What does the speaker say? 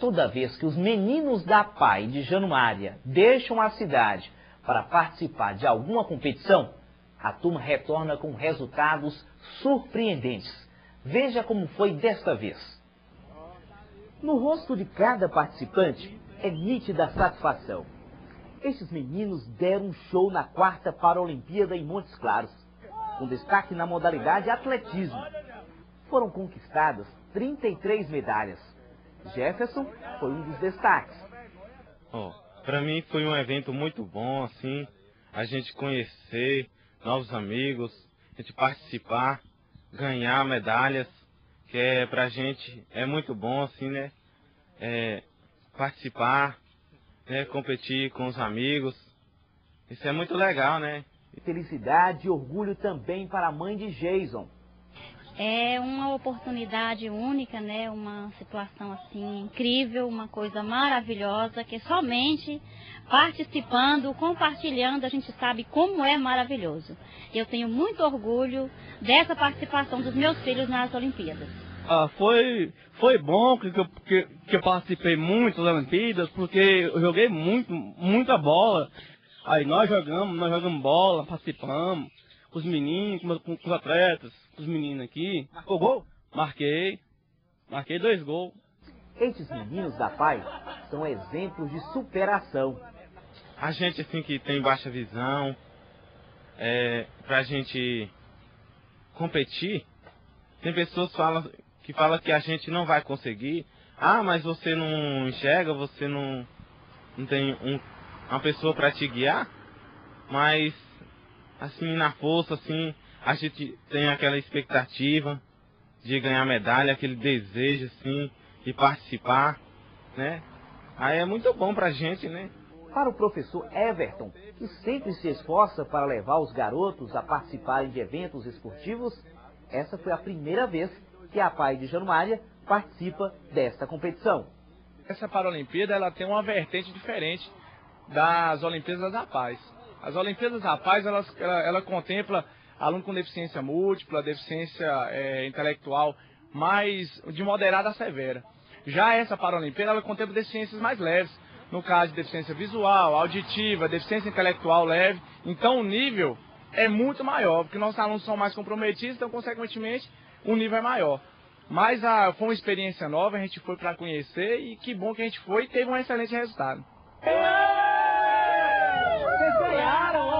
Toda vez que os meninos da PAI de Januária deixam a cidade para participar de alguma competição, a turma retorna com resultados surpreendentes. Veja como foi desta vez. No rosto de cada participante é nítida a satisfação. Estes meninos deram um show na quarta Paralimpíada em Montes Claros, com destaque na modalidade atletismo. Foram conquistadas 33 medalhas. Jefferson foi um dos destaques. Oh, Para mim foi um evento muito bom, assim, a gente conhecer novos amigos, a gente participar, ganhar medalhas, que é pra gente é muito bom, assim, né? É, participar, né? competir com os amigos. Isso é muito legal, né? Felicidade e orgulho também para a mãe de Jason. É uma oportunidade única, né? Uma situação assim incrível, uma coisa maravilhosa que somente participando, compartilhando, a gente sabe como é maravilhoso. Eu tenho muito orgulho dessa participação dos meus filhos nas Olimpíadas. Ah, foi, foi bom que que, que eu participei muito das Olimpíadas, porque eu joguei muito, muita bola. Aí nós jogamos, nós jogamos bola, participamos, com os meninos, com, com, os atletas, com os meninos aqui. Marcou gol? Marquei, marquei dois gols. Estes meninos da PAI são exemplos de superação. A gente assim que tem baixa visão, é, pra gente competir, tem pessoas que falam, que falam que a gente não vai conseguir. Ah, mas você não enxerga, você não, não tem um, uma pessoa para te guiar. Mas assim, na força, assim, a gente tem aquela expectativa de ganhar medalha, aquele desejo, assim, de participar, né? Aí é muito bom pra gente, né? Para o professor Everton, que sempre se esforça para levar os garotos a participarem de eventos esportivos, essa foi a primeira vez que a PAI de Januária participa desta competição. Essa Paralimpíada ela tem uma vertente diferente das Olimpíadas da Paz. As Olimpíadas da Paz ela, ela, ela contempla aluno com deficiência múltipla, deficiência é, intelectual mais de moderada a severa. Já essa Paralimpíada ela contempla deficiências mais leves, no caso de deficiência visual, auditiva, deficiência intelectual leve. Então o nível é muito maior, porque nossos alunos são mais comprometidos, então consequentemente o nível é maior. Mas a, foi uma experiência nova, a gente foi para conhecer e que bom que a gente foi e teve um excelente resultado. I don't